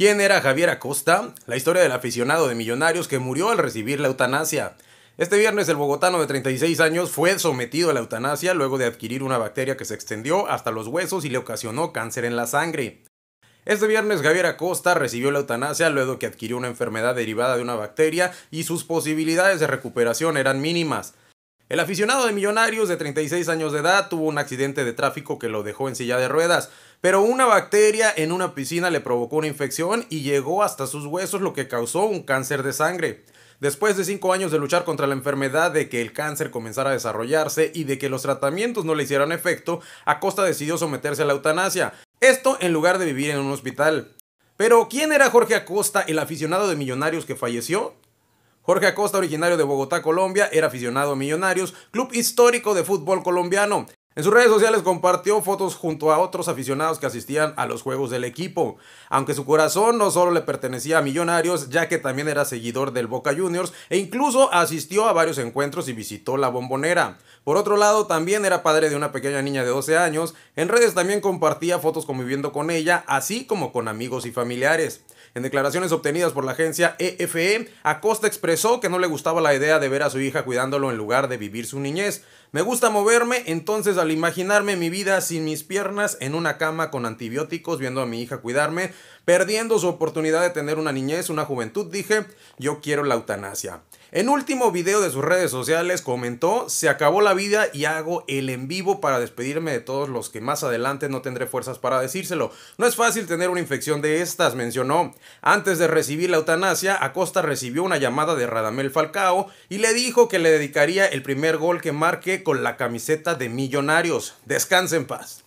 ¿Quién era Javier Acosta? La historia del aficionado de Millonarios que murió al recibir la eutanasia. Este viernes el bogotano de 36 años fue sometido a la eutanasia luego de adquirir una bacteria que se extendió hasta los huesos y le ocasionó cáncer en la sangre. Este viernes Javier Acosta recibió la eutanasia luego que adquirió una enfermedad derivada de una bacteria y sus posibilidades de recuperación eran mínimas. El aficionado de Millonarios de 36 años de edad tuvo un accidente de tráfico que lo dejó en silla de ruedas, pero una bacteria en una piscina le provocó una infección y llegó hasta sus huesos lo que causó un cáncer de sangre. Después de cinco años de luchar contra la enfermedad, de que el cáncer comenzara a desarrollarse y de que los tratamientos no le hicieran efecto, Acosta decidió someterse a la eutanasia. Esto en lugar de vivir en un hospital. Pero, ¿quién era Jorge Acosta, el aficionado de Millonarios que falleció? Jorge Acosta, originario de Bogotá, Colombia, era aficionado a Millonarios, club histórico de fútbol colombiano. En sus redes sociales compartió fotos junto a otros aficionados que asistían a los juegos del equipo, aunque su corazón no solo le pertenecía a Millonarios, ya que también era seguidor del Boca Juniors e incluso asistió a varios encuentros y visitó la bombonera. Por otro lado, también era padre de una pequeña niña de 12 años, en redes también compartía fotos conviviendo con ella, así como con amigos y familiares. En declaraciones obtenidas por la agencia EFE, Acosta expresó que no le gustaba la idea de ver a su hija cuidándolo en lugar de vivir su niñez. Me gusta moverme, entonces al imaginarme mi vida sin mis piernas en una cama con antibióticos, viendo a mi hija cuidarme, perdiendo su oportunidad de tener una niñez, una juventud, dije, yo quiero la eutanasia. En último video de sus redes sociales comentó, se acabó la vida y hago el en vivo para despedirme de todos los que más adelante no tendré fuerzas para decírselo. No es fácil tener una infección de estas, mencionó. Antes de recibir la eutanasia, Acosta recibió una llamada de Radamel Falcao y le dijo que le dedicaría el primer gol que marque con la camiseta de Millonarios. Descanse en paz.